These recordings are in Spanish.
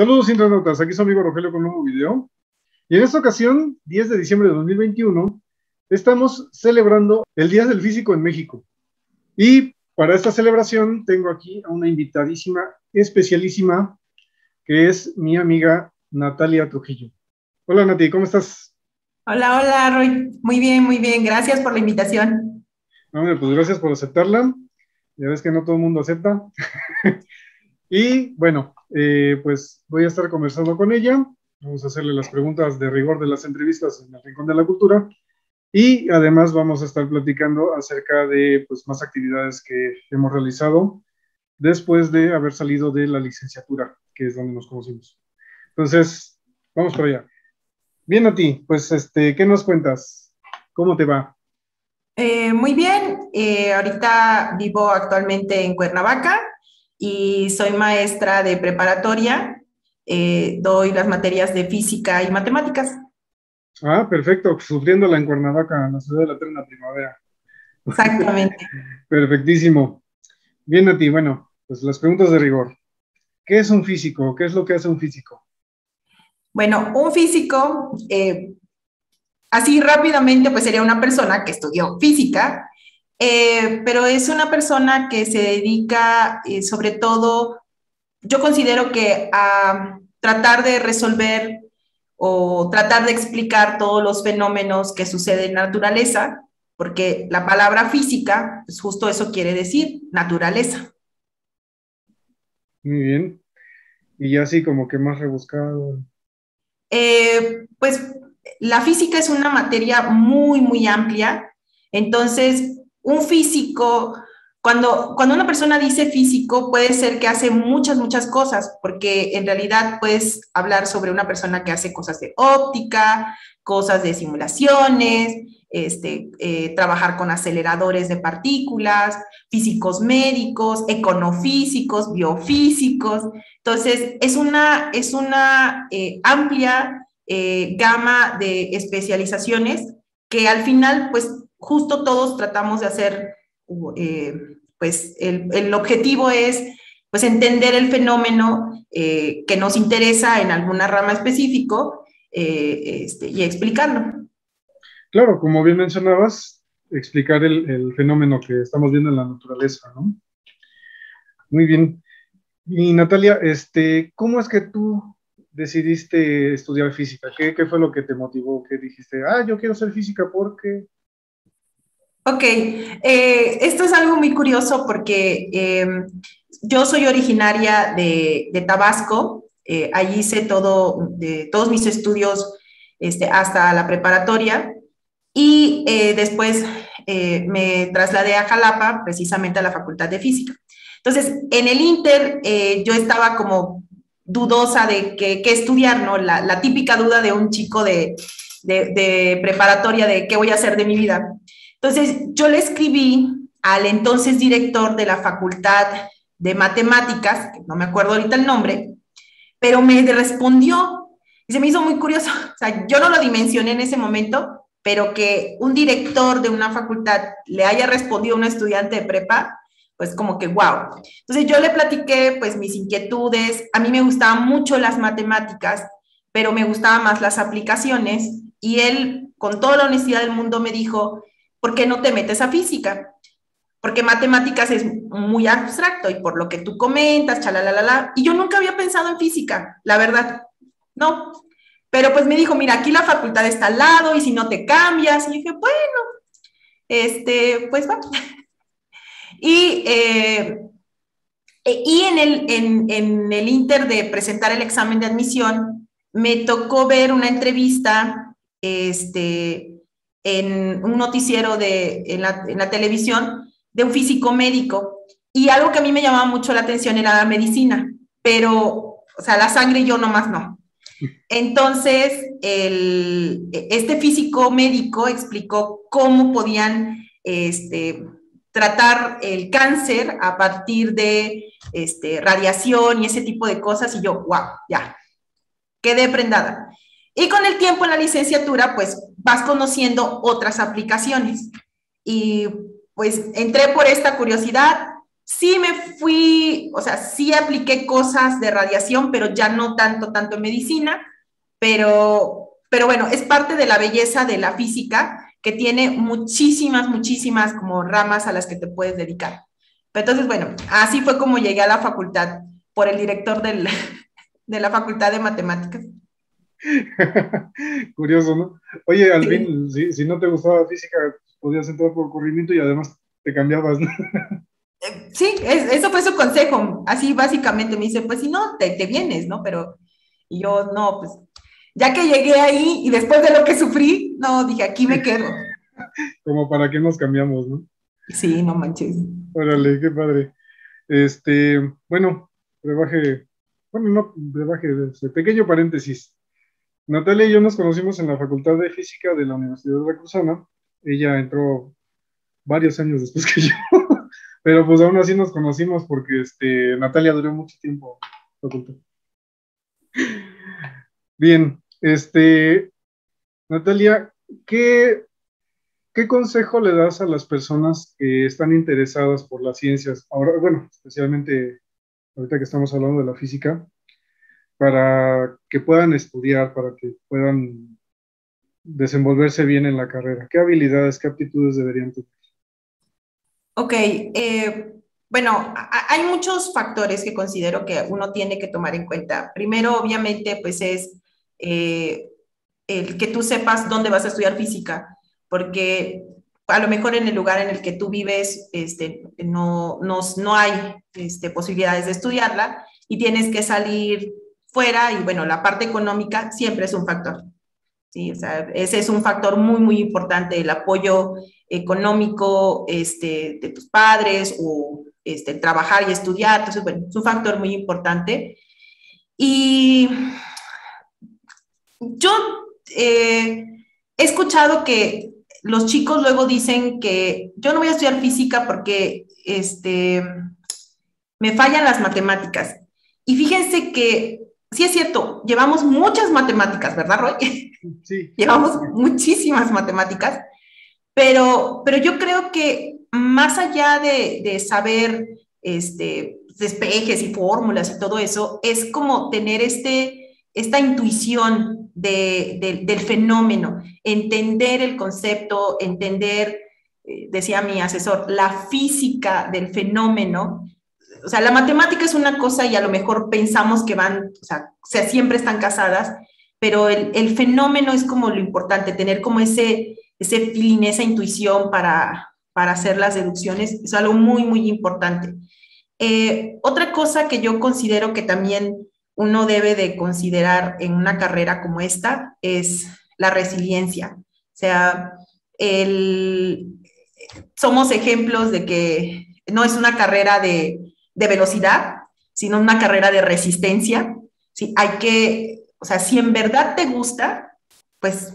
Saludos internautas, aquí su amigo Rogelio con un nuevo video. Y en esta ocasión, 10 de diciembre de 2021, estamos celebrando el Día del Físico en México. Y para esta celebración tengo aquí a una invitadísima, especialísima, que es mi amiga Natalia Trujillo. Hola Nati, ¿cómo estás? Hola, hola Roy. Muy bien, muy bien. Gracias por la invitación. Hombre, pues gracias por aceptarla. Ya ves que no todo el mundo acepta. y bueno, eh, pues voy a estar conversando con ella. Vamos a hacerle las preguntas de rigor de las entrevistas en el Rincón de la Cultura. Y además vamos a estar platicando acerca de pues, más actividades que hemos realizado después de haber salido de la licenciatura, que es donde nos conocimos. Entonces, vamos por allá. Bien a ti, pues, este, ¿qué nos cuentas? ¿Cómo te va? Eh, muy bien, eh, ahorita vivo actualmente en Cuernavaca y soy maestra de preparatoria. Eh, doy las materias de física y matemáticas. Ah, perfecto, sufriéndola en Cuernavaca, en la ciudad de la eterna primavera. Exactamente. Perfectísimo. Bien a ti, bueno, pues las preguntas de rigor. ¿Qué es un físico? ¿Qué es lo que hace un físico? Bueno, un físico, eh, así rápidamente, pues sería una persona que estudió física, eh, pero es una persona que se dedica eh, sobre todo, yo considero que a tratar de resolver o tratar de explicar todos los fenómenos que suceden en la naturaleza, porque la palabra física, pues justo eso quiere decir, naturaleza. Muy bien. Y así como que más rebuscado. Eh, pues la física es una materia muy, muy amplia. Entonces, un físico cuando, cuando una persona dice físico, puede ser que hace muchas, muchas cosas, porque en realidad puedes hablar sobre una persona que hace cosas de óptica, cosas de simulaciones, este, eh, trabajar con aceleradores de partículas, físicos médicos, econofísicos, biofísicos. Entonces, es una, es una eh, amplia eh, gama de especializaciones que al final, pues justo todos tratamos de hacer eh, pues el, objetivo es pues entender el fenómeno eh, que nos interesa en alguna rama específico eh, este, y explicarlo. Claro, como bien mencionabas, explicar el, fenómeno que estamos viendo en la naturaleza, ¿no? Muy bien. Y Natalia, este, ¿cómo es que tú decidiste estudiar física? ¿Qué, ¿Qué, fue lo que te motivó? ¿Qué dijiste? Ah, yo quiero ser física porque... Ok, eh, esto es algo muy curioso porque eh, yo soy originaria de, Tabasco, eh, allí hice todo, de, todos mis estudios este, hasta la preparatoria y después me trasladé a Jalapa, precisamente a la Facultad de Física. Entonces, en el Inter yo estaba como dudosa de qué estudiar, ¿no? La, típica duda de un chico de, de preparatoria de qué voy a hacer de mi vida. Entonces, yo le escribí al entonces director de la Facultad de Matemáticas, que no me acuerdo ahorita el nombre, pero me respondió y se me hizo muy curioso. O sea, yo no lo dimensioné en ese momento, pero que un director de una facultad le haya respondido a un estudiante de prepa, pues como que wow. Entonces yo le platiqué pues mis inquietudes, a mí me gustaban mucho las matemáticas, pero me gustaban más las aplicaciones y él con toda la honestidad del mundo me dijo, ¿por qué no te metes a física? Porque matemáticas es muy abstracto y por lo que tú comentas, chalalala, y yo nunca había pensado en física, la verdad, no. Pero pues me dijo, mira, aquí la facultad está al lado y si no te cambias, y dije, bueno, este, pues va. y, eh, y en el, en, en el inter de presentar el examen de admisión, me tocó ver una entrevista, este, en un noticiero de, en, la, televisión de un físico médico y algo que a mí me llamaba mucho la atención era la medicina, pero, o sea, la sangre yo nomás no. Entonces, el, este físico médico explicó cómo podían este, tratar el cáncer a partir de este, radiación y ese tipo de cosas y yo, wow, ya, quedé prendada. Y con el tiempo en la licenciatura, pues vas conociendo otras aplicaciones. Y pues entré por esta curiosidad, sí me fui, o sea, sí apliqué cosas de radiación, pero ya no tanto, tanto en medicina, pero, pero bueno, es parte de la belleza de la física que tiene muchísimas, muchísimas como ramas a las que te puedes dedicar. Entonces, bueno, así fue como llegué a la facultad por el director del, de la Facultad de Matemáticas. Curioso, ¿no? Oye, Alvin, si, si, no te gustaba física, podías entrar por corrimiento y además te cambiabas, ¿no? Eh, sí, eso fue su consejo. Así básicamente me dice, pues si no, te, te vienes, ¿no? Pero y yo, no, pues ya que llegué ahí y después de lo que sufrí, no, dije, aquí me quedo. Como para qué nos cambiamos, ¿no? Sí, no manches. Órale, qué padre. Este, bueno, brebaje, bueno, no, brebaje, pequeño paréntesis. Natalia y yo nos conocimos en la Facultad de Física de la Universidad de Veracruzana. Ella entró varios años después que yo, pero pues aún así nos conocimos porque este, Natalia duró mucho tiempo la facultad. Bien, este, Natalia, ¿qué, ¿qué consejo le das a las personas que están interesadas por las ciencias? Ahora, bueno, especialmente ahorita que estamos hablando de la física, para que puedan estudiar, para que puedan desenvolverse bien en la carrera. ¿Qué habilidades, qué aptitudes deberían tener? Ok, eh, bueno, hay muchos factores que considero que uno tiene que tomar en cuenta. Primero, obviamente, pues es eh, el que tú sepas dónde vas a estudiar física, porque a lo mejor en el lugar en el que tú vives este, no, no, no hay este, posibilidades de estudiarla y tienes que salir fuera y bueno, la parte económica siempre es un factor. Sí, o sea, ese es un factor muy, muy importante, el apoyo económico este, de tus padres o este, trabajar y estudiar, entonces, bueno, es un factor muy importante. Y yo eh, he escuchado que los chicos luego dicen que yo no voy a estudiar física porque este, me fallan las matemáticas. Y fíjense que sí es cierto, llevamos muchas matemáticas, ¿verdad, Roy? Sí. llevamos muchísimas matemáticas, pero, pero yo creo que más allá de, de saber este, despejes y fórmulas y todo eso, es como tener este, esta intuición del fenómeno, entender el concepto, entender, eh, decía mi asesor, la física del fenómeno. O sea, la matemática es una cosa y a lo mejor pensamos que van, o sea, siempre están casadas, pero el, fenómeno es como lo importante, tener como ese, ese feeling, esa intuición para, para hacer las deducciones, es algo muy, muy importante. Eh, otra cosa que yo considero que también uno debe de considerar en una carrera como esta es la resiliencia. O sea, somos ejemplos de que no es una carrera de, velocidad, sino una carrera de resistencia. Sí, hay que, o sea, si en verdad te gusta, pues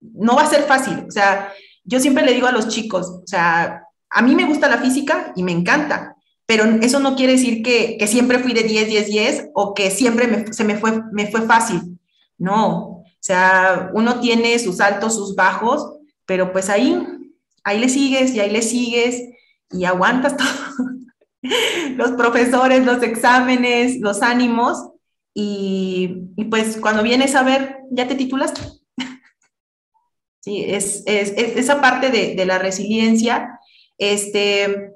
no va a ser fácil. O sea, yo siempre le digo a los chicos, o sea, a mí me gusta la física y me encanta, pero eso no quiere decir que, que siempre fui de 10, 10, 10 o que siempre se me fue, me fue fácil. No, o sea, uno tiene sus altos, sus bajos, pero pues ahí, ahí le sigues y ahí le sigues y aguantas todo. los profesores, los exámenes, los ánimos y, pues cuando vienes a ver, ya te titulaste. sí, es, es, es esa parte de, de la resiliencia. Este,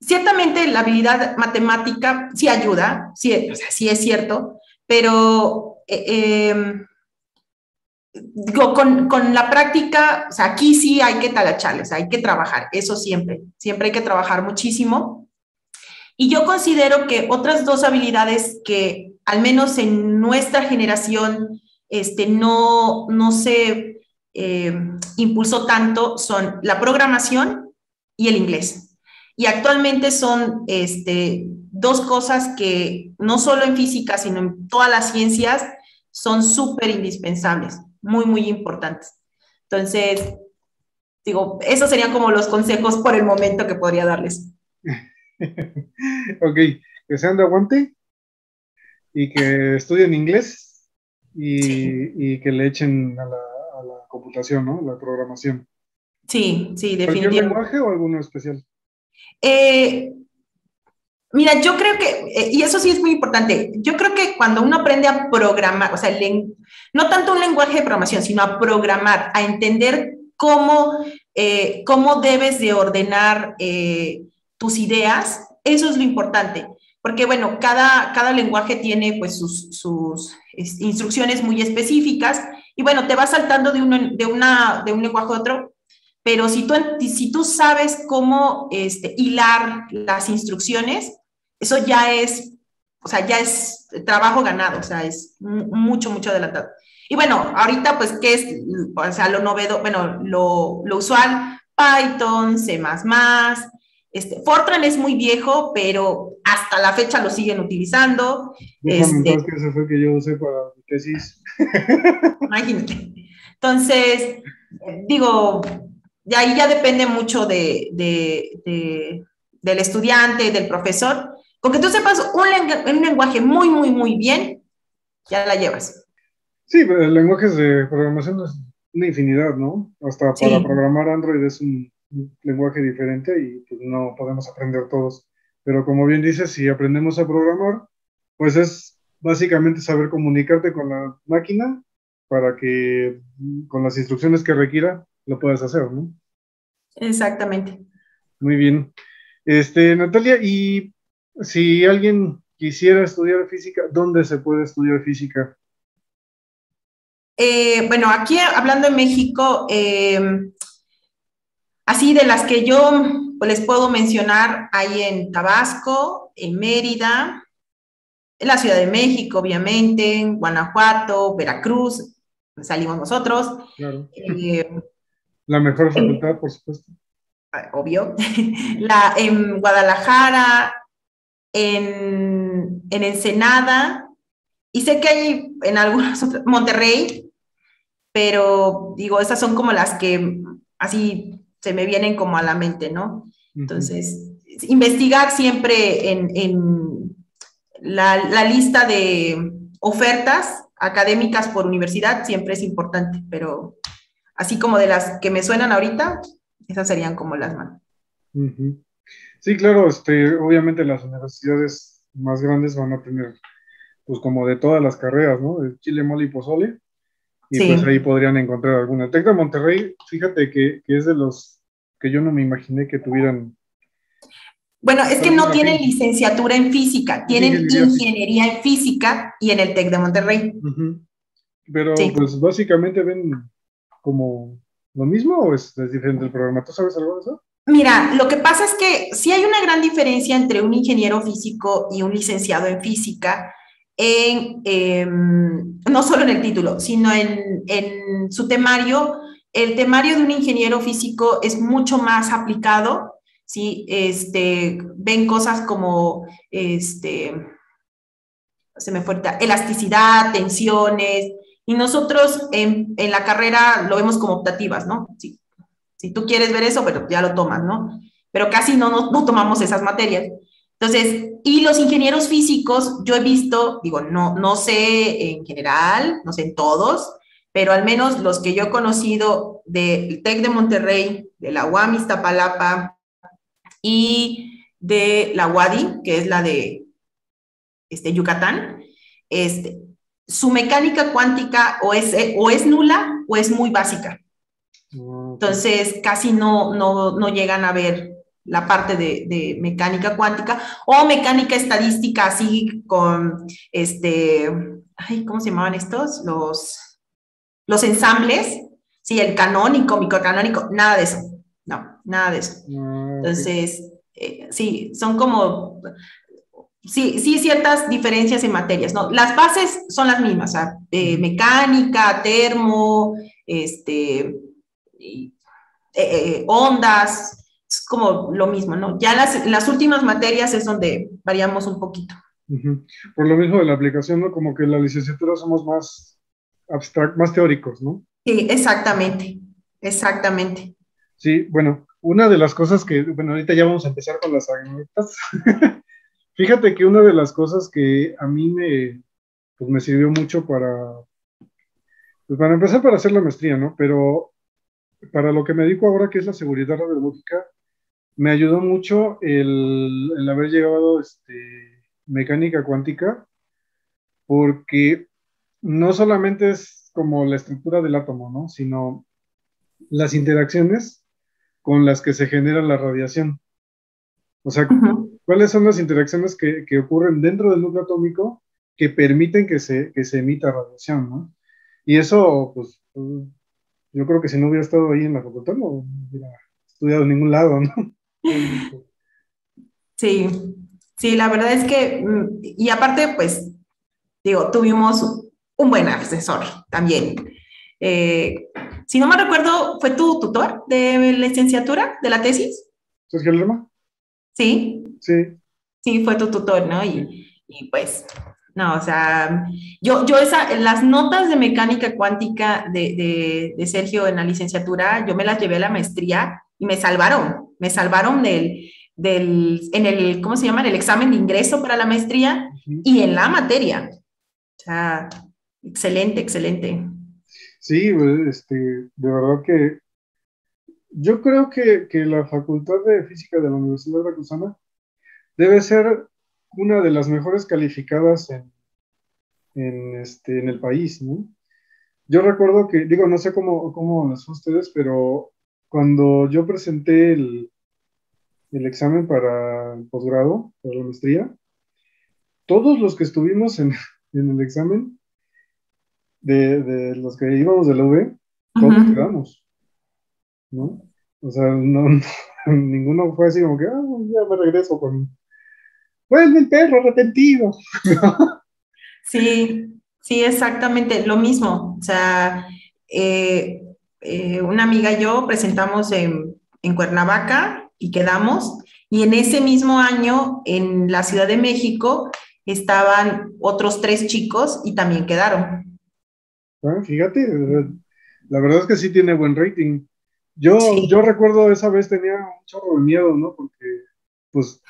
Ciertamente la habilidad matemática sí ayuda, sí, sí es cierto, pero eh, em, con, la práctica, o sea, aquí sí hay que talacharles, hay que trabajar, eso siempre, siempre hay que trabajar muchísimo. Y yo considero que otras dos habilidades que al menos en nuestra generación este, no, no se eh, impulsó tanto son la programación y el inglés. Y actualmente son este, dos cosas que no solo en física, sino en todas las ciencias son súper indispensables, muy, muy importantes. Entonces, digo, esos serían como los consejos por el momento que podría darles. ok, que sean de aguante y que estudien inglés y, que le echen a la, a la, computación, ¿no? La programación. Sí, sí, definitivamente. lenguaje o alguno especial? Eh, Mira, yo creo que, eh, y eso sí es muy importante, yo creo que cuando uno aprende a programar, o sea, no tanto un lenguaje de programación, sino a programar, a entender cómo, eh, cómo debes de ordenar eh, tus ideas, eso es lo importante. Porque, bueno, cada, cada lenguaje tiene pues sus, sus instrucciones muy específicas y, bueno, te vas saltando de, uno, de, una, de un lenguaje a otro, pero si tú, si tú sabes cómo este, hilar las instrucciones, eso ya es, o sea, ya es trabajo ganado, o sea, es mucho, mucho adelantado. Y bueno, ahorita pues, ¿qué es? O sea, lo novedo, bueno, lo, lo usual, Python, C++, este, Fortran es muy viejo, pero hasta la fecha lo siguen utilizando. Déjame este, que ese fue que yo usé para mi tesis. Imagínate. Entonces, digo, de ahí ya depende mucho de, de, del estudiante, del profesor. Con que tú sepas un, un lenguaje muy, muy, muy bien, ya la llevas. Sí, lenguajes de programación es una infinidad, ¿no? Hasta para programar Android es un, lenguaje diferente y pues no podemos aprender todos. Pero como bien dices, si aprendemos a programar, pues es básicamente saber comunicarte con la máquina para que con las instrucciones que requiera lo puedas hacer, ¿no? Exactamente. Muy bien. Este, Natalia, y si alguien quisiera estudiar física, ¿dónde se puede estudiar física? Eh, bueno, aquí hablando en México, eh, así de las que yo les puedo mencionar, hay en Tabasco, en Mérida, en la Ciudad de México, obviamente, en Guanajuato, Veracruz, salimos nosotros. Claro. Eh, la mejor facultad, por supuesto. Ah, obvio. La, en Guadalajara, en, en Ensenada, y sé que hay en algunos, Monterrey, pero digo, esas son como las que así se me vienen como a la mente, ¿no? Entonces, investigar siempre en, la, lista de ofertas académicas por universidad siempre es importante, pero así como de las que me suenan ahorita, esas serían como las más. Sí, claro, este, obviamente las universidades más grandes van a tener, pues como de todas las carreras, ¿no? El chile, mole y pozole y pues ahí podrían encontrar alguna. El TEC de Monterrey, fíjate que, es de los que yo no me imaginé que tuvieran. Bueno, es que no tienen licenciatura en física, tienen ingeniería en física y en el TEC de Monterrey. Pero pues básicamente ven como lo mismo o es, es, diferente el programa. ¿Tú sabes algo de eso? Mira, lo que pasa es que sí hay una gran diferencia entre un ingeniero físico y un licenciado en física em, no solo en el título, sino en, su temario. El temario de un ingeniero físico es mucho más aplicado, ¿sí? Este, ven cosas como, este, se me fue, elasticidad, tensiones, y nosotros en, la carrera lo vemos como optativas, ¿no? Si, si tú quieres ver eso, pero ya lo tomas, ¿no? Pero casi no, no tomamos esas materias. Entonces, y los ingenieros físicos, yo he visto, digo, no, no sé en general, no sé en todos, pero al menos los que yo he conocido del TEC de Monterrey, de la UAM Iztapalapa y de la UADI, que es la de este, Yucatán, este, su mecánica cuántica o es, o es nula o es muy básica. Entonces, casi no, no, no llegan a ver la parte de, mecánica cuántica o mecánica estadística así con este, ay, ¿cómo se llamaban estos? Los, los ensambles, sí, el canónico, microcanónico, nada de eso, no, nada de eso. Ah, Entonces, eh, sí, son como, sí, sí, ciertas diferencias en materias, ¿no? Las bases son las mismas, o sea, mecánica, termo, este, eh, eh, ondas, es como lo mismo, ¿no? Ya las, las últimas materias es donde variamos un poquito. Por lo mismo de la aplicación, ¿no? Como que en la licenciatura somos más abstractos, más teóricos, ¿no? Sí, exactamente, exactamente. Sí, bueno, una de las cosas que, bueno, ahorita ya vamos a empezar con las anécdotas. Fíjate que una de las cosas que a mí me, pues me sirvió mucho para, pues para empezar para hacer la maestría, ¿no? Pero para lo que me dedico ahora, que es la seguridad radiológica, me ayudó mucho el, el haber llegado este, mecánica cuántica, porque no solamente es como la estructura del átomo, ¿no? Sino las interacciones con las que se genera la radiación. O sea, ¿cuáles son las interacciones que, que, ocurren dentro del núcleo atómico que permiten que se, que se emita radiación, ¿no? Y eso, pues, yo creo que si no hubiera estado ahí en la facultad, no hubiera estudiado en ningún lado, ¿no? Sí, sí, la verdad es que, mm, y aparte, pues, digo, tuvimos un buen asesor también. Eh, si no me recuerdo, ¿fue tu tutor de licenciatura, de la tesis? ¿Sergio Lerma? Sí. Sí. Sí, fue tu tutor, ¿no? Y, y pues, no, o sea, yo, yo esa, las notas de mecánica cuántica de, de, de, Sergio en la licenciatura, yo me las llevé a la maestría y me salvaron, me salvaron del, del en el, ¿cómo se llama? En el examen de ingreso para la maestría y en la materia. O sea, excelente, excelente. Sí, pues, este, de verdad que yo creo que, que la Facultad de Física de la Universidad de Veracruzana debe ser una de las mejores calificadas en, en, este, en el país, ¿no? Yo recuerdo que, digo, no sé cómo, cómo son ustedes, pero cuando yo presenté el, el examen para el posgrado, para la maestría, todos los que estuvimos en, en el examen de, de los que íbamos de la UV, todos quedamos, ¿no? O sea, no, ninguno fue así como que, ah, ya me regreso con, vuelve el perro arrepentido. sí, sí, exactamente, lo mismo. O sea, eh, eh, una amiga y yo presentamos en, en Cuernavaca y quedamos, y en ese mismo año en la Ciudad de México estaban otros tres chicos y también quedaron. Fíjate, la verdad es que sí tiene buen rating. Yo, yo recuerdo esa vez tenía un chorro de miedo, ¿no? Porque, pues,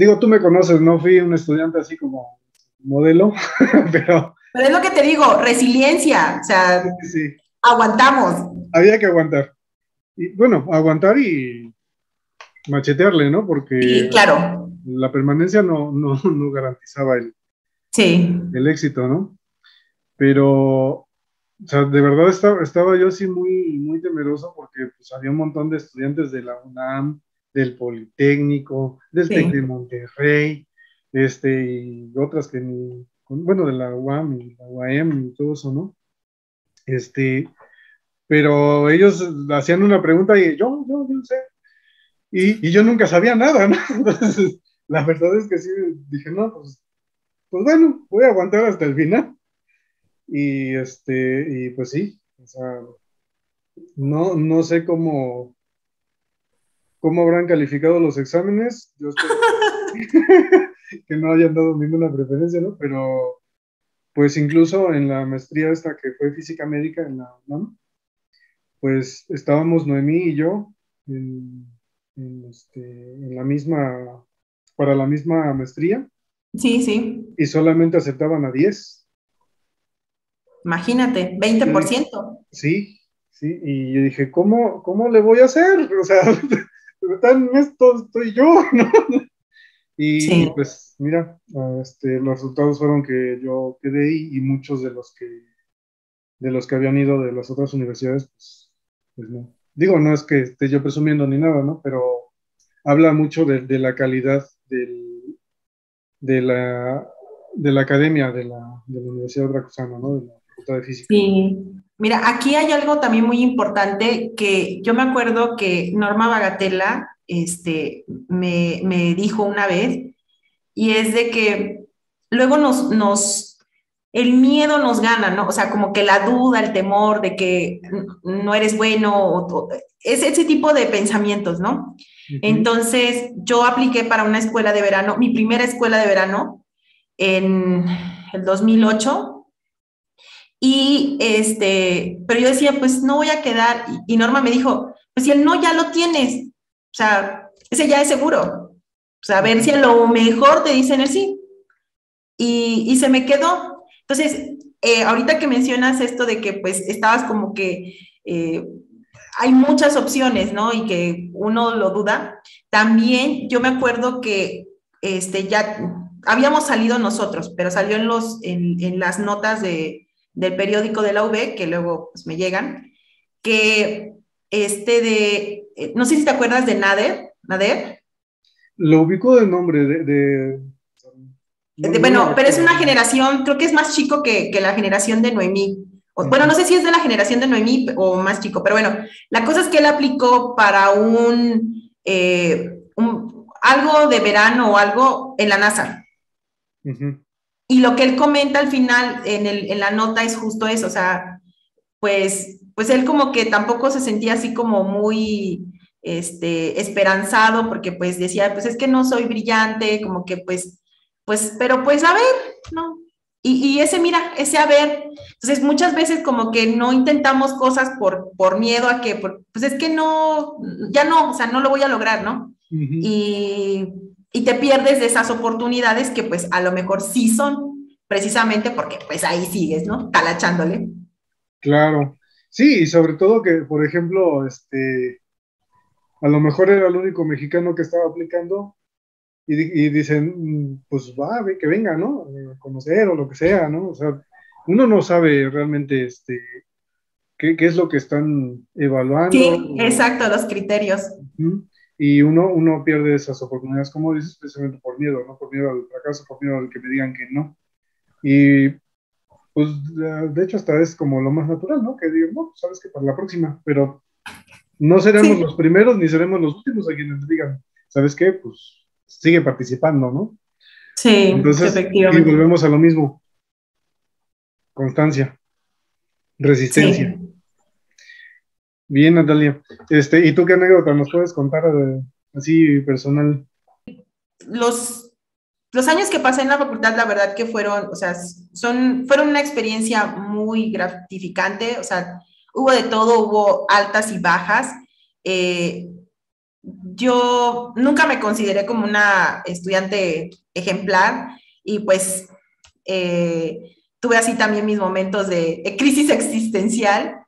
digo, tú me conoces, no fui un estudiante así como modelo, pero... Pero es lo que te digo, resiliencia, o sea, sí. aguantamos. Había que aguantar. Y bueno, aguantar y machetearle, ¿no? Porque sí, claro. la permanencia no, no, no garantizaba el, sí. el éxito, ¿no? pero, o sea, de verdad estaba, estaba yo así muy, muy temeroso porque pues, había un montón de estudiantes de la UNAM, del Politécnico, del sí. TEC de Monterrey, este, y otras que ni, bueno, de la UAM y la UAM y todo eso, ¿no? Este, pero ellos hacían una pregunta y yo, yo, yo sé. Y, y yo nunca sabía nada, ¿no? Entonces, la verdad es que sí, dije, no, pues, pues bueno, voy a aguantar hasta el final. Y este, y pues sí, o sea, no, no sé cómo, cómo habrán calificado los exámenes. Yo espero que no hayan dado ninguna preferencia, ¿no? Pero, pues incluso en la maestría esta que fue física médica en la UNAM, pues estábamos Noemí y yo en, en, este, en la misma, para la misma maestría. Sí, sí. Y solamente aceptaban a 10. Imagínate, 20%. Sí, sí, y yo dije, ¿cómo, cómo le voy a hacer? O sea, tan esto estoy yo, ¿no? Y sí. pues mira, este, los resultados fueron que yo quedé ahí y muchos de los que de los que habían ido de las otras universidades, pues, pues no. Digo, no es que esté yo presumiendo ni nada, ¿no? Pero habla mucho de, de la calidad del, de, la, de la academia de la, de la Universidad de Veracruzana, ¿no? De la, de Física. Sí, mira, aquí hay algo también muy importante que yo me acuerdo que Norma Bagatella este, me, me dijo una vez, y es de que luego nos, nos, el miedo nos gana, ¿no? O sea, como que la duda, el temor de que no eres bueno, o, es ese tipo de pensamientos, ¿no? Uh -huh. Entonces, yo apliqué para una escuela de verano, mi primera escuela de verano en el 2008 y este, pero yo decía, pues no voy a quedar. Y, Norma me dijo, pues si el no ya lo tienes, o sea, ese ya es seguro. O sea, a ver si a lo mejor te dicen el sí. Y, y se me quedó. Entonces, eh, ahorita que mencionas esto de que pues estabas como que, eh, hay muchas opciones, ¿no? Y que uno lo duda. También yo me acuerdo que este, ya habíamos salido nosotros, pero salió en, los, en, las notas de, del periódico de la UB, que luego pues, me llegan, que este de, eh, no sé si te acuerdas de Nader, Nader. Lo ubico de nombre, de... bueno, pero es una generación, creo que es más chico que, que la generación de Noemí. bueno, no sé si es de la generación de Noemí o más chico, pero bueno, la cosa es que él aplicó para un, eh, un algo de verano o algo en la NASA. Y lo que él comenta al final en, el, en, la nota es justo eso, o sea, pues, pues él como que tampoco se sentía así como muy este, esperanzado porque pues decía, pues es que no soy brillante, como que pues, pues, pero pues a ver, ¿no? Y, y ese, mira, ese a ver, entonces muchas veces como que no intentamos cosas por, por miedo a que, pues es que no, ya no, o sea, no lo voy a lograr, ¿no? y, y, te pierdes de esas oportunidades que pues a lo mejor sí son, precisamente porque pues ahí sigues, ¿no? Talachándole. Claro, sí, y sobre todo que, por ejemplo, este, a lo mejor era el único mexicano que estaba aplicando y, dicen, pues va, que venga, ¿no? A conocer o lo que sea, ¿no? O sea, uno no sabe realmente, este, qué, qué es lo que están evaluando. Sí, exacto, los criterios y uno, uno pierde esas oportunidades, como dices, precisamente por miedo, ¿no? Por miedo al fracaso, por miedo al que me digan que no. Y pues de hecho hasta es como lo más natural, ¿no? Que digan, no, pues, sabes que para la próxima, pero no seremos los primeros ni seremos los últimos a quienes digan, ¿sabes qué? Pues sigue participando, ¿no? Sí, Entonces, efectivamente. Y volvemos a lo mismo. Constancia, resistencia. Bien, Natalia. Este, ¿Y tú qué anécdota nos puedes contar de, así personal? Los, los años que pasé en la facultad, la verdad que fueron, o sea, son, fueron una experiencia muy gratificante, o sea, hubo de todo, hubo altas y bajas. Eh, yo nunca me consideré como una estudiante ejemplar y pues eh, tuve así también mis momentos de, crisis existencial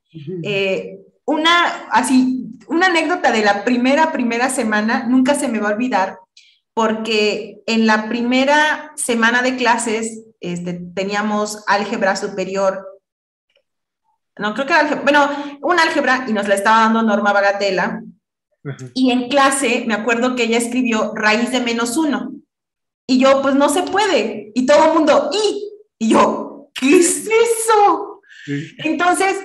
una, así, una anécdota de la primera, primera semana, nunca se me va a olvidar, porque en la primera semana de clases este, teníamos álgebra superior, no creo que era álgebra, bueno, un álgebra y nos la estaba dando Norma Bagatela, y en clase me acuerdo que ella escribió raíz de menos uno, y yo, pues no se puede, y todo el mundo, y, y yo, ¿qué es eso? Entonces,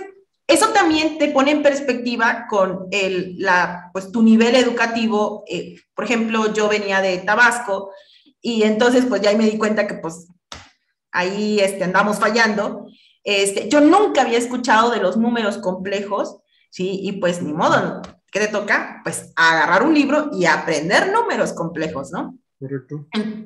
eso también te pone en perspectiva con el, la, pues, tu nivel educativo. Eh, por ejemplo, yo venía de Tabasco y entonces pues ya me di cuenta que pues ahí este, andamos fallando. Este, yo nunca había escuchado de los números complejos, ¿sí? Y pues ni modo, ¿qué te toca? Pues agarrar un libro y aprender números complejos, ¿no? Correcto.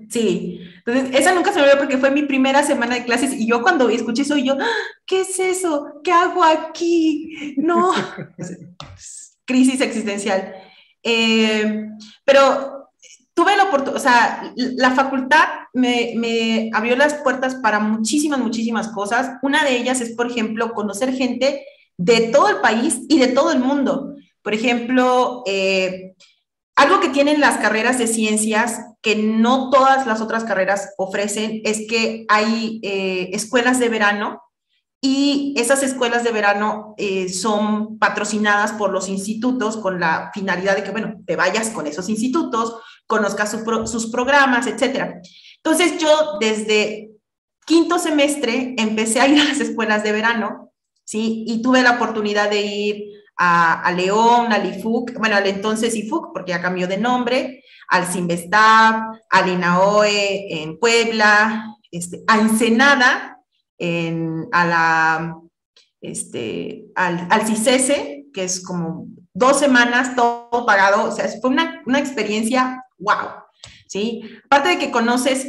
Sí, entonces esa nunca se me olvidó porque fue mi primera semana de clases y yo cuando escuché eso, yo, ¡Ah! ¿qué es eso? ¿Qué hago aquí? No, crisis existencial. Eh, pero tuve la oportunidad, o sea, la facultad me, me, abrió las puertas para muchísimas, muchísimas cosas. Una de ellas es, por ejemplo, conocer gente de todo el país y de todo el mundo. Por ejemplo, eh, algo que tienen las carreras de ciencias que no todas las otras carreras ofrecen es que hay eh, escuelas de verano y esas escuelas de verano eh, son patrocinadas por los institutos con la finalidad de que, bueno, te vayas con esos institutos, conozcas sus programas, etc. Entonces yo desde quinto semestre empecé a ir a las escuelas de verano, ¿sí? Y tuve la oportunidad de ir a, León, al IFUC, bueno, al entonces IFUC, porque ya cambió de nombre, al Sinvestab, al INAOE en Puebla, este, a Ensenada, en, a la, este, al, al que es como dos semanas, todo pagado, o sea, fue una, una experiencia wow, ¿sí? Aparte de que conoces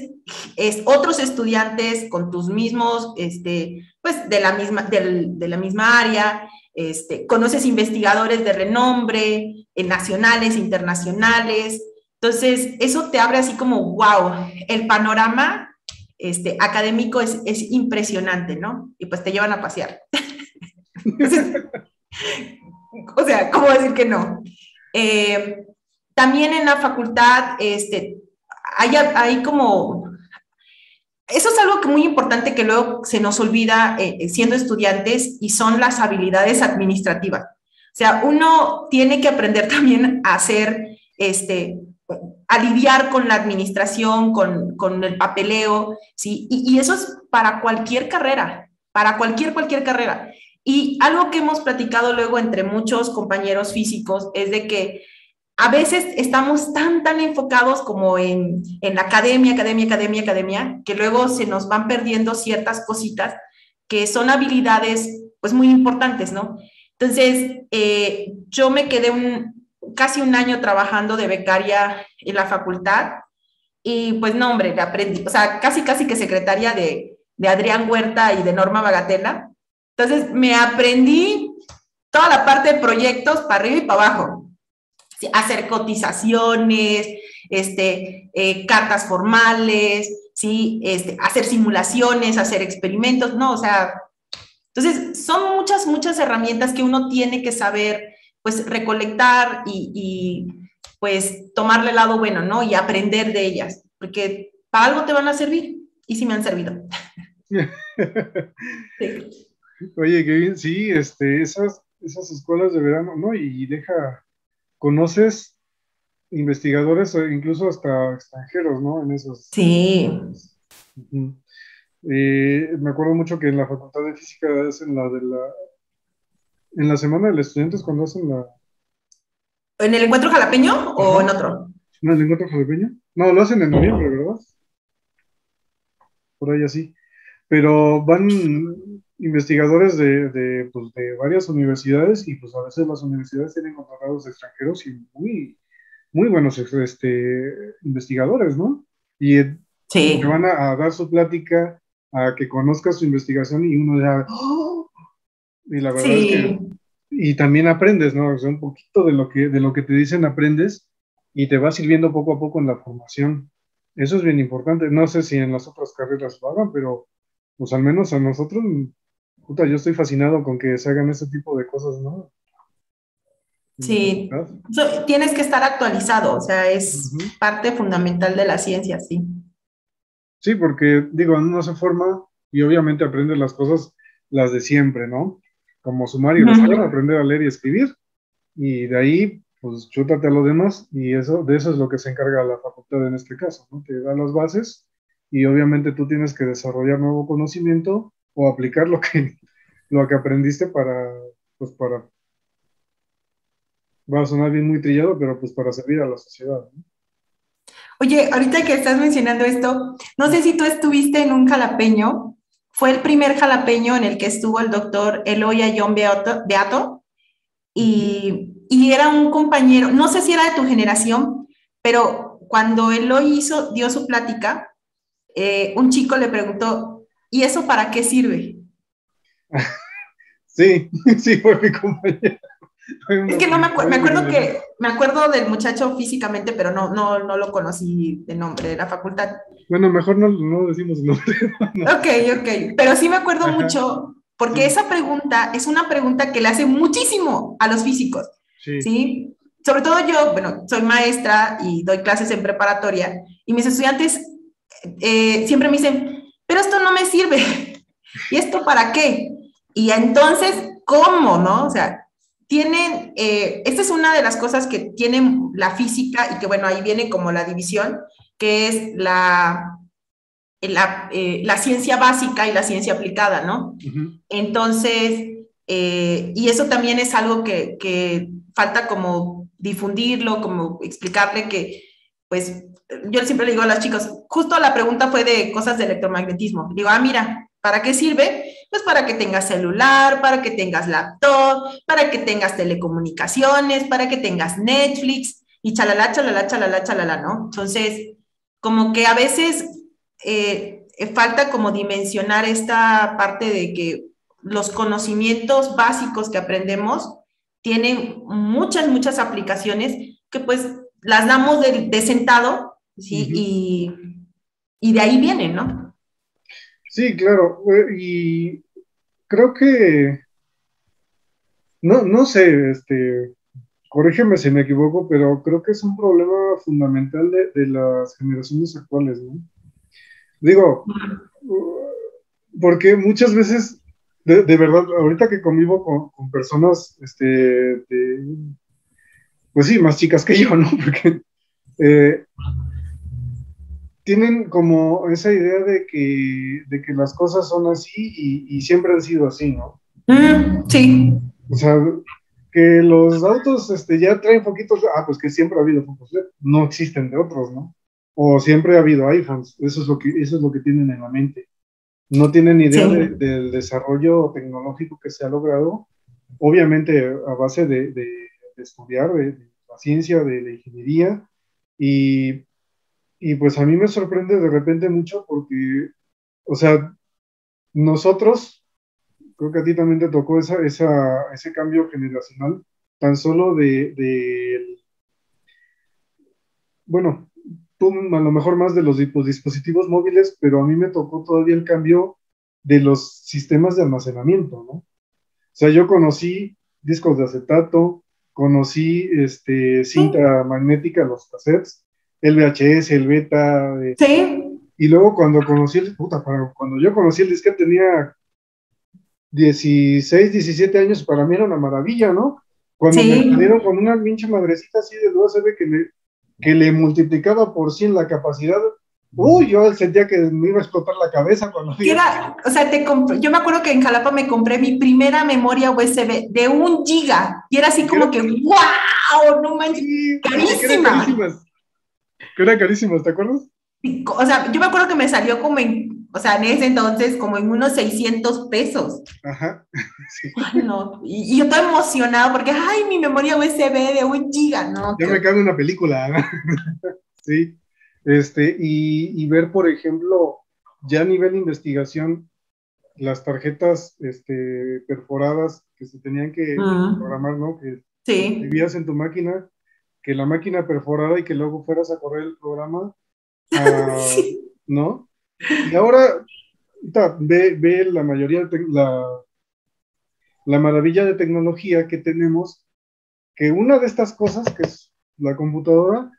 es, otros estudiantes con tus mismos, este, pues, de la misma, de la misma área, este, conoces investigadores de renombre, eh, nacionales, internacionales. Entonces, eso te abre así como, wow, el panorama este, académico es, es impresionante, ¿no? Y pues te llevan a pasear. o sea, ¿cómo decir que no? Eh, también en la facultad, este, hay, hay como eso es algo que muy importante que luego se nos olvida eh, siendo estudiantes y son las habilidades administrativas. O sea, uno tiene que aprender también a hacer, este, a lidiar con la administración, con, con el papeleo, ¿sí? Y, y, eso es para cualquier carrera, para cualquier, cualquier carrera. Y algo que hemos platicado luego entre muchos compañeros físicos es de que a veces estamos tan, tan enfocados como en, en la academia, academia, academia, academia, que luego se nos van perdiendo ciertas cositas que son habilidades pues muy importantes, ¿no? Entonces, eh, yo me quedé un, casi un año trabajando de becaria en la facultad y pues no, hombre, aprendí, o sea, casi, casi que secretaria de, de Adrián Huerta y de Norma Bagatela. Entonces, me aprendí toda la parte de proyectos para arriba y para abajo. Hacer cotizaciones, este, eh, cartas formales, ¿sí? Este, hacer simulaciones, hacer experimentos, no, o sea, entonces, son muchas, muchas herramientas que uno tiene que saber, pues, recolectar y, pues, tomarle el lado bueno, ¿no? Y aprender de ellas, porque para algo te van a servir, y sí me han servido. Oye, qué bien, sí, este, esas, esas escuelas de verano, ¿no? Y deja, conoces investigadores o incluso hasta extranjeros, ¿no? En esos. Sí. Eh, me acuerdo mucho que en la Facultad de Física hacen la de la. En la semana de los estudiantes, cuando hacen la. ¿En el encuentro jalapeño o en otro? No, el encuentro jalapeño. No, lo hacen en noviembre, ¿verdad? Por ahí así. Pero van investigadores de, de, pues, de varias universidades y pues a veces las universidades tienen contratados extranjeros y muy, muy buenos este, investigadores, ¿no? Y sí. te van a, a, dar su plática a que conozcas su investigación y uno ya, ¡Oh! y la verdad sí. es que, y también aprendes, ¿no? O sea, un poquito de lo, que, de lo que te dicen aprendes y te va sirviendo poco a poco en la formación. Eso es bien importante. No sé si en las otras carreras lo hagan, pero pues al menos a nosotros, puta, yo estoy fascinado con que se hagan ese tipo de cosas, ¿no? Sí, so, tienes que estar actualizado, o sea, es uh -huh. parte fundamental de la ciencia, sí. Sí, porque digo, uno se forma y obviamente aprende las cosas, las de siempre, ¿no? Como sumar y restar, uh -huh. aprender a leer y escribir. Y de ahí, pues chútate a lo demás y eso, de eso es lo que se encarga la facultad en este caso, ¿no? Te da las bases y obviamente tú tienes que desarrollar nuevo conocimiento o aplicar lo que, lo que aprendiste para, pues para, va a sonar bien muy trillado, pero pues para servir a la sociedad, ¿no? Oye, ahorita que estás mencionando esto, no sé si tú estuviste en un jalapeño, fue el primer jalapeño en el que estuvo el doctor Eloy Ayón Beato, Beato y, y, era un compañero, no sé si era de tu generación, pero cuando Eloy hizo, dio su plática, eh, un chico le preguntó, ¿y eso para qué sirve? Sí, sí, fue mi compañero. Es que no me, acu me acuerdo que me acuerdo del muchacho físicamente, pero no, no, no lo conocí de nombre de la facultad. Bueno, mejor no, no decimos nombre. No. Ok, ok. Pero sí me acuerdo Ajá. mucho, porque esa pregunta es una pregunta que le hace muchísimo a los físicos. Sí. ¿sí? Sobre todo yo, bueno, soy maestra y doy clases en preparatoria, y mis estudiantes eh, siempre me dicen, pero esto no me sirve. ¿Y esto para qué? Y entonces, ¿cómo, no? O sea, tienen, eh, esta es una de las cosas que tiene la física y que bueno, ahí viene como la división, que es la, la, eh, la ciencia básica y la ciencia aplicada, ¿no? Uh -huh. Entonces, eh, y eso también es algo que, que, falta como difundirlo, como explicarle que, pues, yo siempre le digo a los chicos, justo la pregunta fue de cosas de electromagnetismo. Digo, ah, mira, ¿para qué sirve? Pues para que tengas celular, para que tengas laptop, para que tengas telecomunicaciones, para que tengas Netflix y chalala, chalala, chalala, chalala, ¿no? Entonces, como que a veces eh, falta como dimensionar esta parte de que los conocimientos básicos que aprendemos tienen muchas, muchas aplicaciones que pues las damos de, de sentado, ¿sí? Uh -huh. y, y de ahí vienen, ¿no? Sí, claro, y creo que no, no sé, este, corrígeme si me equivoco, pero creo que es un problema fundamental de, las generaciones actuales, ¿no? Digo, porque muchas veces, de, verdad, ahorita que convivo con, personas, este, pues sí, más chicas que yo, ¿no? Porque eh, tienen como esa idea de que, de que las cosas son así y, siempre han sido así, ¿no? Mm, sí. O sea, que los autos este, ya traen poquitos, ah, pues que siempre ha habido focos no existen de otros, ¿no? O siempre ha habido iPhones, eso es lo que, eso es lo que tienen en la mente. No tienen idea del desarrollo tecnológico que se ha logrado, obviamente a base de, de, estudiar, de, la ciencia, de la ingeniería, y y pues a mí me sorprende de repente mucho porque, o sea, nosotros, creo que a ti también te tocó esa, esa, ese cambio generacional, tan solo de, bueno, tú a lo mejor más de los dispositivos móviles, pero a mí me tocó todavía el cambio de los sistemas de almacenamiento, ¿no? O sea, yo conocí discos de acetato, conocí este, cinta magnética, los cassettes, el VHS, el beta. sí. Y luego cuando conocí el, puta, cuando yo conocí el disquete tenía 16, 17 años, para mí era una maravilla, ¿no? Cuando me dieron con una pinche madrecita así de USB que le, que le multiplicaba por 100 la capacidad, Uy, yo sentía que me iba a explotar la cabeza cuando Era, o sea, te yo me acuerdo que en Jalapa me compré mi primera memoria USB de un giga y era así como que, wow, no manches, carísima que era carísimo, ¿te acuerdas? O sea, yo me acuerdo que me salió como en, o sea, en ese entonces, como en unos 600 pesos. Ajá. Sí. no. Y, yo estaba emocionado porque, ay, mi memoria USB de un giga, ¿no? Ya me cabe una película. sí. Este, y, ver, por ejemplo, ya a nivel de investigación, las tarjetas este, perforadas que se tenían que programar, ¿no? Que sí. vivías en tu máquina que la máquina perforada y que luego fueras a correr el programa, ah, ¿no? Y ahora, ve, ve la mayoría, de la, la maravilla de tecnología que tenemos, que una de estas cosas, que es la computadora,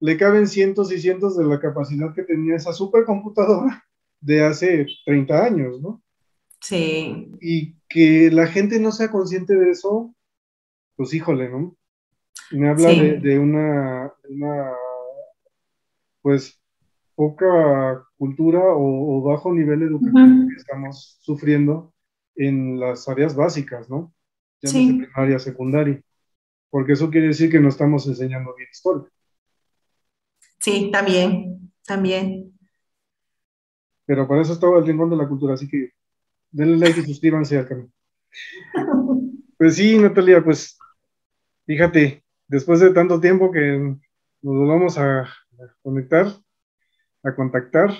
le caben cientos y cientos de la capacidad que tenía esa supercomputadora de hace 30 años, ¿no? Sí. Y que la gente no sea consciente de eso, pues híjole, ¿no? Me habla de, una, pues, poca cultura o, bajo nivel educativo que estamos sufriendo en las áreas básicas, ¿no? Ya sí. primaria, secundaria. Porque eso quiere decir que no estamos enseñando bien historia. Sí, también, también. Pero para eso estaba el rincón de la cultura, así que denle like y suscríbanse al canal. pues sí, Natalia, pues fíjate, después de tanto tiempo que nos volvamos a, conectar, a contactar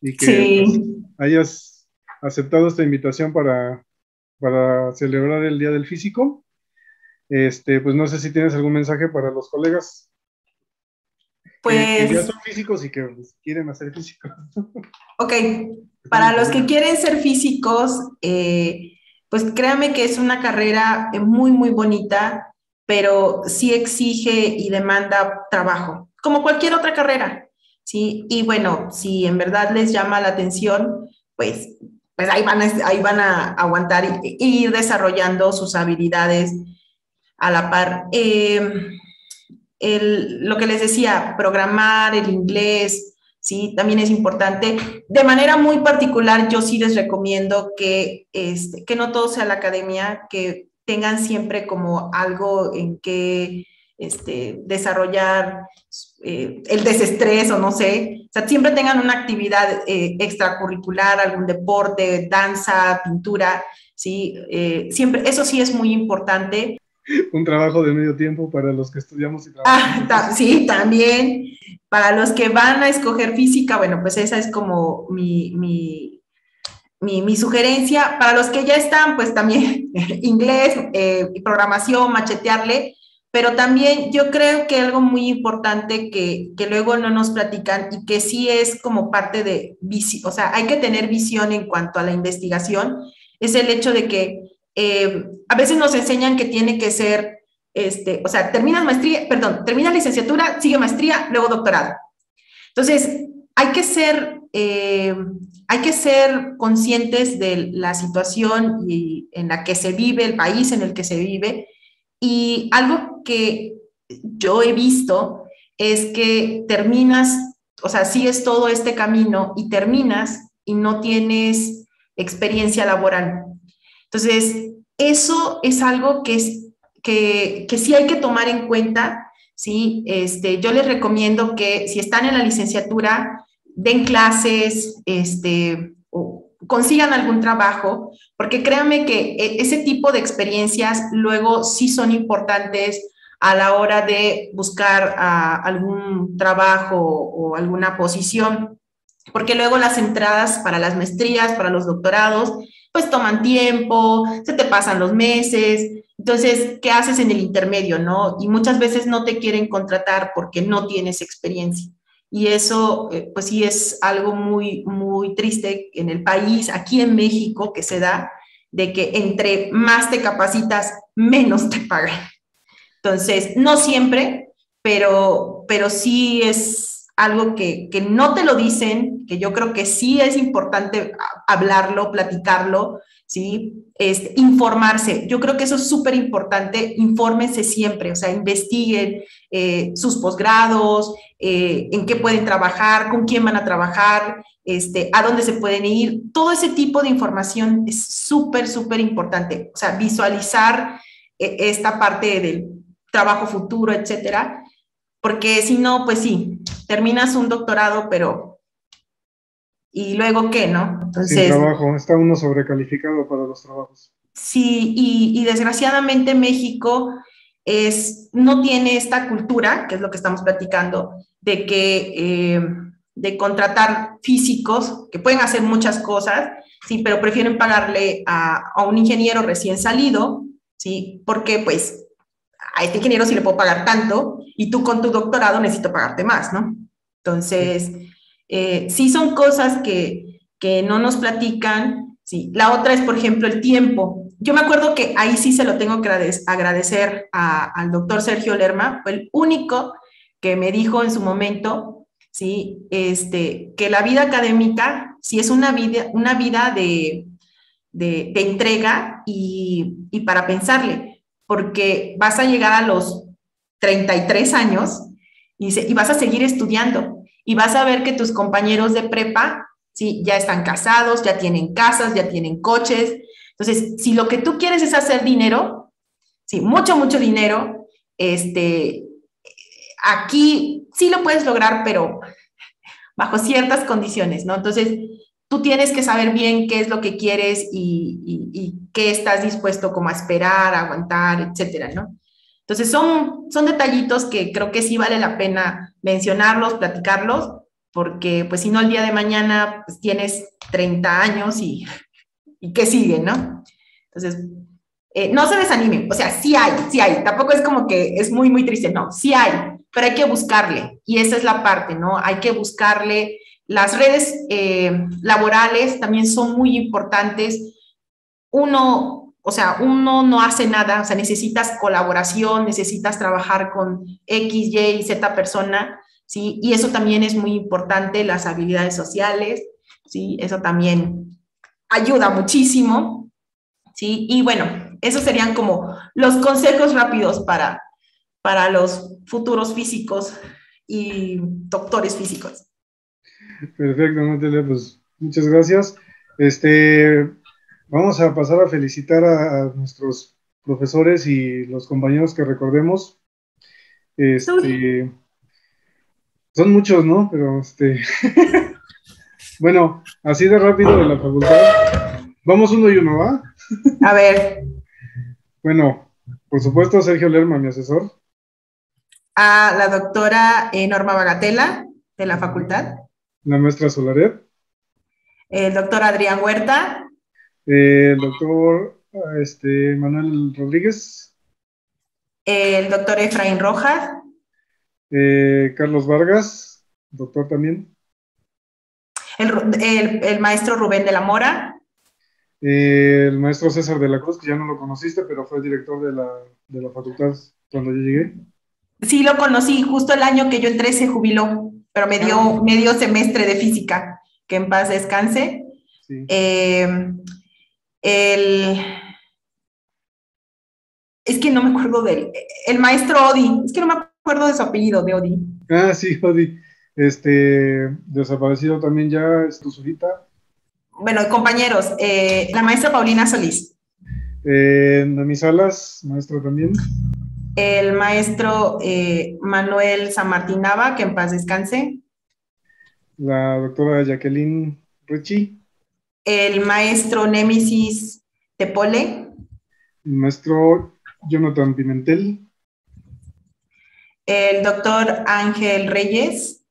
y que pues, hayas aceptado esta invitación para, para celebrar el Día del Físico. Este, pues no sé si tienes algún mensaje para los colegas. Pues. Que, ya son físicos y que pues, quieren hacer físicos. Ok, para los que quieren ser físicos, eh, pues créanme que es una carrera muy, muy bonita pero sí exige y demanda trabajo, como cualquier otra carrera, ¿sí? Y bueno, si en verdad les llama la atención, pues, pues ahí, van a, ahí van a aguantar y, ir desarrollando sus habilidades a la par. Em, lo que les decía, programar el inglés, ¿sí? También es importante. De manera muy particular, yo sí les recomiendo que, este, que no todo sea la academia, que tengan siempre como algo en que este, desarrollar eh, el desestrés o no sé, o sea, siempre tengan una actividad eh, extracurricular, algún deporte, danza, pintura, ¿sí? Eh, siempre, eso sí es muy importante. Un trabajo de medio tiempo para los que estudiamos y trabajamos. Ah, sí, también. Para los que van a escoger física, bueno, pues esa es como mi, mi mi, sugerencia, para los que ya están, pues también inglés, eh, programación, machetearle, pero también yo creo que algo muy importante que, que, luego no nos platican y que sí es como parte de, o sea, hay que tener visión en cuanto a la investigación, es el hecho de que eh, a veces nos enseñan que tiene que ser, este, o sea, terminas maestría, perdón, terminas licenciatura, sigue maestría, luego doctorado. Entonces, hay que ser, eh, hay que ser conscientes de la situación y en la que se vive, el país en el que se vive. Y algo que yo he visto es que terminas, o sea, sigues todo este camino y terminas y no tienes experiencia laboral. Entonces, eso es algo que, es, que, que sí hay que tomar en cuenta, ¿sí? Este, yo les recomiendo que si están en la licenciatura, den clases, este, consigan algún trabajo, porque créanme que e, ese tipo de experiencias luego sí son importantes a la hora de buscar algún trabajo o alguna posición, porque luego las entradas para las maestrías, para los doctorados, pues toman tiempo, se te pasan los meses, entonces, ¿qué haces en el intermedio, no? Y muchas veces no te quieren contratar porque no tienes experiencia. Y eso, eh, pues sí, es algo muy, muy triste en el país, aquí en México, que se da, de que entre más te capacitas, menos te pagan. Entonces, no siempre, pero, pero sí es algo que, que no te lo dicen, que yo creo que sí es importante hablarlo, platicarlo, ¿sí? Este, informarse. Yo creo que eso es súper importante, infórmense siempre, o sea, investiguen eh, sus posgrados, eh, en qué pueden trabajar, con quién van a trabajar, este, a dónde se pueden ir. Todo ese tipo de información es súper, súper importante. O sea, visualizar eh, esta parte del trabajo futuro, etcétera, porque si no, pues sí, terminas un doctorado, pero ¿y luego qué, no? Entonces, Sin trabajo, está uno sobrecalificado para los trabajos. Sí, y, desgraciadamente México es, no tiene esta cultura, que es lo que estamos platicando, de que eh, de contratar físicos que pueden hacer muchas cosas, sí, pero prefieren pagarle a, a un ingeniero recién salido, sí, porque pues a este ingeniero sí le puedo pagar tanto y tú con tu doctorado necesito pagarte más, ¿no? Entonces, eh, sí son cosas que, que no nos platican. Sí. La otra es, por ejemplo, el tiempo. Yo me acuerdo que ahí sí se lo tengo que agradecer al doctor Sergio Lerma, fue el único que me dijo en su momento, sí, este, que la vida académica sí es una vida, una vida de, de, entrega y, y para pensarle porque vas a llegar a los 33 años y, y vas a seguir estudiando y vas a ver que tus compañeros de prepa, ¿sí? Ya están casados, ya tienen casas, ya tienen coches. Entonces, si lo que tú quieres es hacer dinero, sí, mucho, mucho dinero, este, aquí sí lo puedes lograr, pero bajo ciertas condiciones, ¿no? Entonces, tú tienes que saber bien qué es lo que quieres y, qué estás dispuesto como a esperar, a aguantar, etcétera, ¿no? Entonces son, son detallitos que creo que sí vale la pena mencionarlos, platicarlos, porque pues si no el día de mañana pues, tienes 30 años y, y qué sigue, ¿no? Entonces, eh, no se desanimen, o sea, sí hay, sí hay, tampoco es como que es muy, muy triste, no, sí hay, pero hay que buscarle y esa es la parte, ¿no? Hay que buscarle las redes eh, laborales también son muy importantes. Uno, o sea, uno no hace nada, o sea, necesitas colaboración, necesitas trabajar con X, Y, Z persona, ¿sí? Y eso también es muy importante, las habilidades sociales, ¿sí? Eso también ayuda muchísimo, ¿sí? Y bueno, esos serían como los consejos rápidos para, para los futuros físicos y doctores físicos. Perfecto, Natalia, pues muchas gracias. Este, vamos a pasar a felicitar a, nuestros profesores y los compañeros que recordemos. Este, son muchos, ¿no? Pero este, bueno, así de rápido de la facultad. Vamos uno y uno, ¿va? A ver. Bueno, por supuesto, Sergio Lerma, mi asesor. A la doctora eh, Norma Bagatela, de la facultad la maestra Solaret. El doctor Adrián Huerta. El doctor este, Manuel Rodríguez. El doctor Efraín Rojas. Eh, Carlos Vargas, doctor también. El, maestro Rubén de la Mora. Eh, el maestro César de la Cruz, que ya no lo conociste, pero fue director de la, de la facultad cuando yo llegué. Sí, lo conocí, justo el año que yo entré se jubiló, pero me dio ah. medio semestre de física, que en paz descanse. Eh, el, es que no me acuerdo del, el maestro Odi, es que no me acuerdo de su apellido, de Odi. Ah, sí, Odi. Este, desaparecido también ya, es tu Bueno, compañeros, eh, la maestra Paulina Solís. Eh, mis alas, maestro también. El maestro eh, Manuel San Martín Nava, que en paz descanse. La doctora Jacqueline Richie el maestro Némesis Tepole. El maestro Jonathan Pimentel. El doctor Ángel Reyes.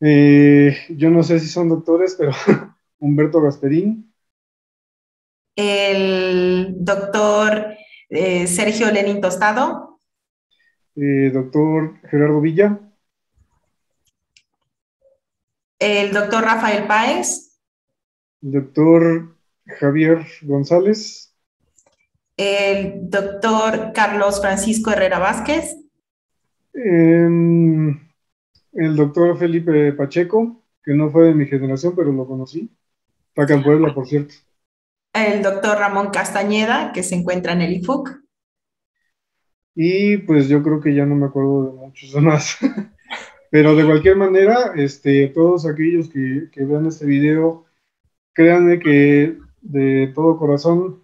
Eh, yo no sé si son doctores, pero Humberto Gasperín. El doctor eh, Sergio Lenin Tostado. Eh, doctor Gerardo Villa. El doctor Rafael Páez doctor Javier González. El doctor Carlos Francisco Herrera Vázquez. Em, el doctor Felipe Pacheco, que no fue de mi generación, pero lo conocí. Acá en Puebla, por cierto. El doctor Ramón Castañeda, que se encuentra en el IFUC. Y pues yo creo que ya no me acuerdo de muchos más. pero de cualquier manera, este, todos aquellos que, que vean este video créanme que de todo corazón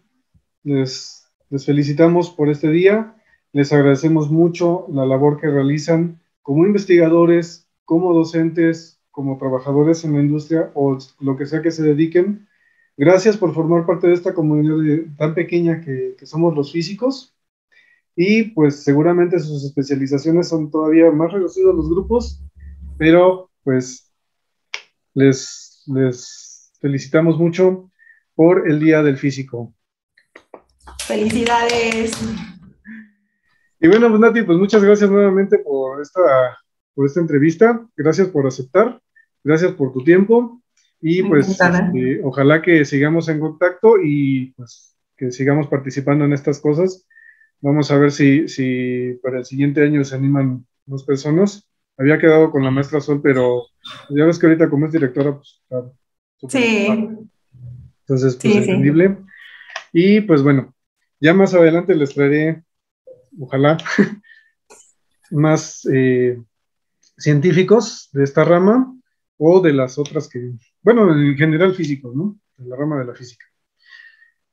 les, felicitamos por este día, les agradecemos mucho la labor que realizan como investigadores, como docentes, como trabajadores en la industria o lo que sea que se dediquen. Gracias por formar parte de esta comunidad tan pequeña que, que, somos los físicos. Y pues seguramente sus especializaciones son todavía más reducidos los grupos, pero pues les, les felicitamos mucho por el Día del Físico. Felicidades. Y bueno, pues Nati, pues muchas gracias nuevamente por esta, por esta entrevista. Gracias por aceptar. Gracias por tu tiempo. Y pues este, ojalá que sigamos en contacto y pues que sigamos participando en estas cosas. Vamos a ver si, si para el siguiente año se animan más personas. Había quedado con la maestra Sol, pero ya ves que ahorita como es directora, pues claro, Sí. Entonces, pues entendible. Y pues bueno, ya más adelante les traeré, ojalá, más eh, científicos de esta rama o de las otras que, bueno, en general físicos, ¿no? De la rama de la física.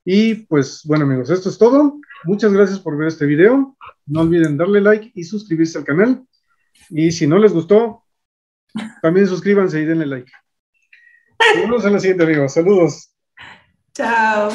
Y pues bueno amigos, esto es todo. Muchas gracias por ver este video. No olviden darle like y suscribirse al canal. Y si no les gustó, también suscríbanse y denle like. Nos vemos en la siguiente, amigos. Saludos. Chao.